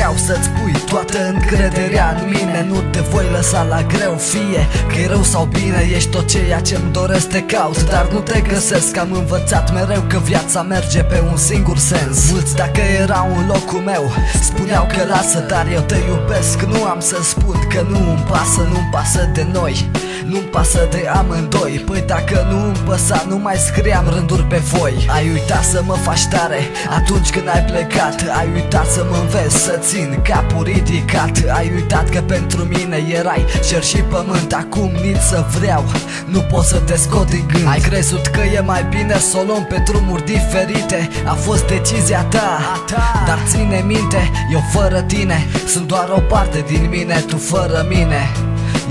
vreau să-ți pui toată încrederea în mine. Nu te voi lăsa la greu, fie că e rău sau bine Ești tot ceea ce-mi doresc te caut. Dar nu te găsesc, am învățat mereu că viața merge pe un singur sens. Mulți dacă erau în locul meu Spuneau că lasă, dar eu te iubesc. Nu am să spun că nu îmi pasă, nu-mi pasă de noi nu-mi pasă de amândoi. Păi dacă nu îmi păsa, nu mai scriam rânduri pe voi. Ai uitat să mă faci tare atunci când ai plecat. Ai uitat să mă înveți să țin capul ridicat. Ai uitat că pentru mine erai cer și pământ. Acum nici să vreau, nu pot să te scot din gând. Ai crezut că e mai bine să o luăm pe drumuri diferite? A fost decizia ta, dar ține minte Eu fără tine sunt doar o parte din mine Tu fără mine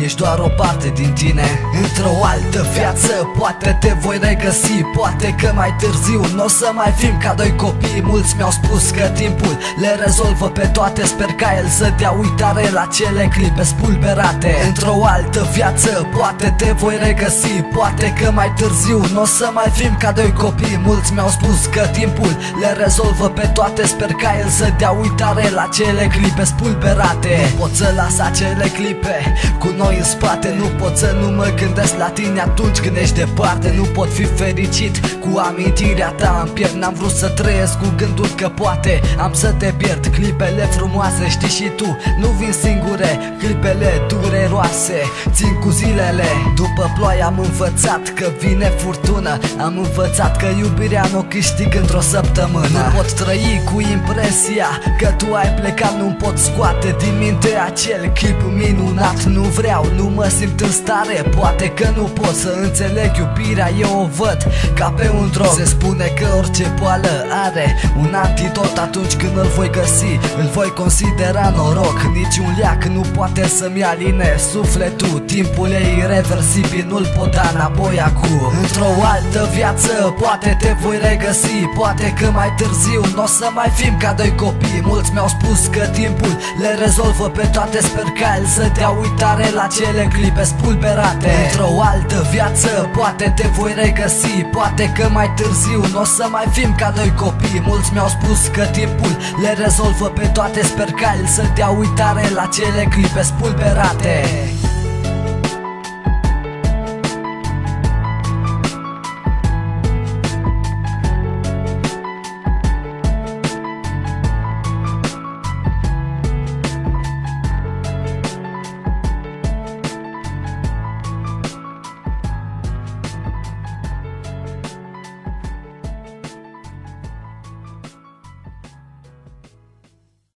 Ești doar o parte din tine. Într-o altă viață Poate te voi regăsi. Poate că mai târziu Nu o să mai fim ca doi copii. Mulți mi-au spus că timpul le rezolvă pe toate. Sper ca el să dea uitare la cele clipe spulberate. Într-o altă viață Poate te voi regăsi. Poate că mai târziu Nu o să mai fim ca doi copii. Mulți mi-au spus că timpul le rezolvă pe toate. Sper ca el să dea uitare la cele clipe spulberate. Nu pot să las acele clipe cu noi noi în spate. Nu pot să nu mă gândesc la tine atunci când ești departe. Nu pot fi fericit cu amintirea ta. În pierd, n-am vrut să trăiesc cu gândul că poate Am să te pierd. Clipele frumoase Știi și tu, nu vin singure. Clipele dureroase Țin cu zilele. După ploaie am învățat că vine furtună. Am învățat că iubirea nu câștig într-o săptămână. Nu pot trăi cu impresia Că tu ai plecat, nu pot scoate din minte acel clip minunat. Nu vreau vreau, nu mă simt în stare Poate că nu pot să înțeleg iubirea Eu o văd ca pe un drog Se spune că orice boală are Un antidot atunci când îl voi găsi. Îl voi considera noroc Niciun leac nu poate să-mi aline sufletul. Timpul e irreversibil, nu-l pot da înapoi acum. Într-o altă viață poate te voi regăsi. Poate că mai târziu nu o să mai fim ca doi copii. Mulți mi-au spus că timpul le rezolvă pe toate. Sper ca el să dea uitare la acele clipe spulberate. Într-o altă viață poate te voi regăsi. Poate că mai târziu nu o să mai fim ca doi copii. Mulți mi-au spus că timpul le rezolvă pe toate. Sper ca el să dea uitare la cele clipe spulberate